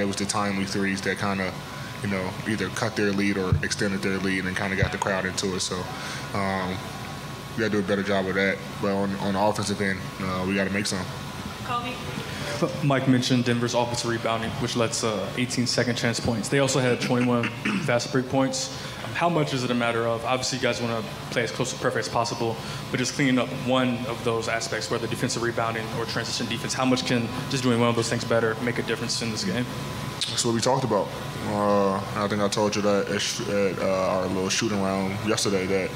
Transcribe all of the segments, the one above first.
thought it was the timely threes that kind of, you know, either cut their lead or extended their lead and kind of got the crowd into it. So um, we got to do a better job of that. But on, on the offensive end, uh, we got to make some. Kobe. Mike mentioned Denver's offensive rebounding, which led to 18 second chance points. They also had 21 fast break points. How much is it a matter of, obviously, you guys want to play as close to perfect as possible, but just cleaning up one of those aspects, whether defensive rebounding or transition defense, how much can just doing one of those things better make a difference in this game? That's what we talked about. Uh, I think I told you that at, uh, our little shooting round yesterday that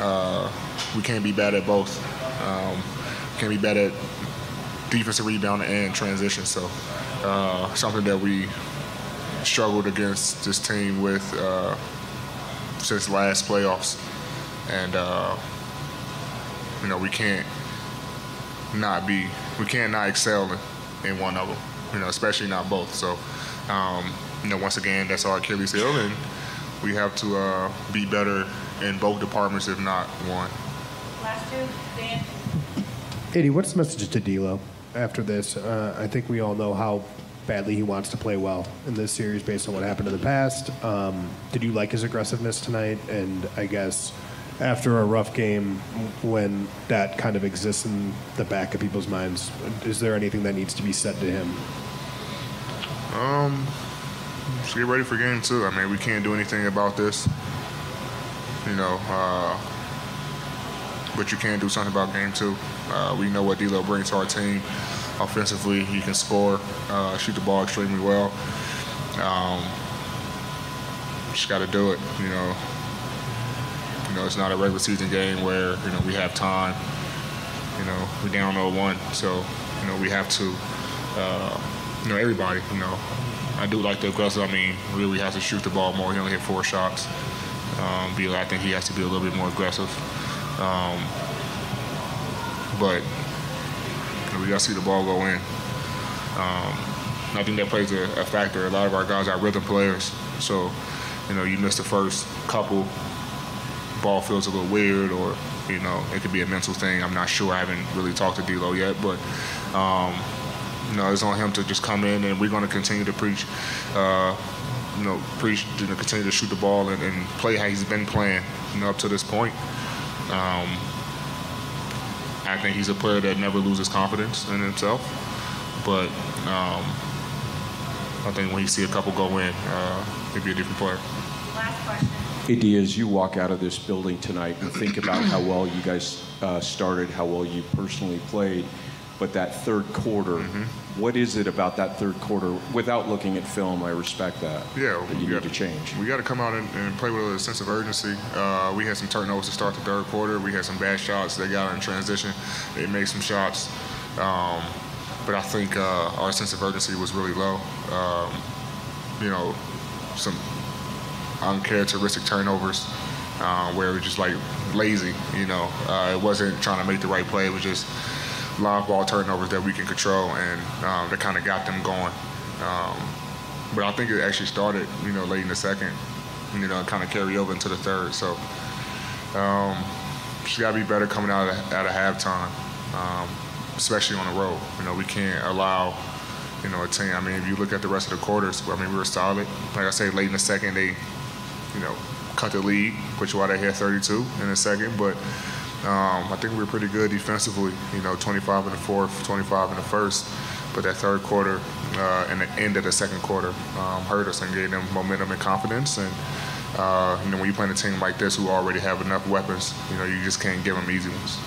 uh, we can't be bad at both. Um, can't be bad at defensive rebound and transition. So uh, something that we struggled against this team with uh, since last playoffs, and uh, you know we can't not be we can't not excel in, in one of them. You know, especially not both. So um, you know, once again, that's our Achilles heel, and we have to uh, be better in both departments, if not one. Last two. Dan. AD, what's the message to D'Lo after this? Uh, I think we all know how badly he wants to play well in this series based on what happened in the past. Um, did you like his aggressiveness tonight? And I guess after a rough game, when that kind of exists in the back of people's minds, is there anything that needs to be said to him? Um, just get ready for game two. I mean, we can't do anything about this. You know, uh, but you can do something about game two. Uh, we know what D'Lo brings to our team. Offensively, he can score, uh, shoot the ball extremely well. Um, just got to do it. You know, you know, it's not a regular season game where you know we have time. You know, we're down 0-1, so you know we have to. Uh, you know, everybody. You know, I do like the aggressive. I mean, really has to shoot the ball more. He only hit four shots. Um, be, I think he has to be a little bit more aggressive. Um, but you know, we got to see the ball go in. Um, I think that plays a, a, factor. A lot of our guys are rhythm players, so you know you miss the first couple, ball feels a little weird, or you know it could be a mental thing. I'm not sure. I haven't really talked to D'Lo yet, but um, you know it's on him to just come in, and we're going to continue to preach. Uh, you know, preach to continue to shoot the ball and, and, play how he's been playing, you know, up to this point. Um, I think he's a player that never loses confidence in himself, but um, I think when you see a couple go in, uh, he'll be a different player. Last question. AD, as you walk out of this building tonight and think about how well you guys uh, started, how well you personally played, but that third quarter, mm-hmm. what is it about that third quarter? Without looking at film, I respect that. Yeah, that you need gotta, to change. We got to come out and, and, play with a sense of urgency. Uh, we had some turnovers to start the third quarter. We had some bad shots. They got in transition. They made some shots, um, but I think uh, our sense of urgency was really low. Um, you know, some uncharacteristic turnovers. Uh, where it was just like lazy, you know. Uh, it wasn't trying to make the right play. It was just long ball turnovers that we can control, and um, that kind of got them going. Um, but I think it actually started, you know, late in the second, you know, kind of carry over into the third. So um, just got to be better coming out of, out of halftime, um, especially on the road. You know, we can't allow, you know, a team. I mean, if you look at the rest of the quarters, I mean, we were solid. Like I say, late in the second, they, you know, cut the lead, which why they had 32 in the second, but um, I think we were pretty good defensively. You know, 25 in the fourth, 25 in the first. But that third quarter uh, and the end of the second quarter um, hurt us and gave them momentum and confidence. And uh, you know, when you play a team like this who already have enough weapons, you know, you just can't give them easy ones.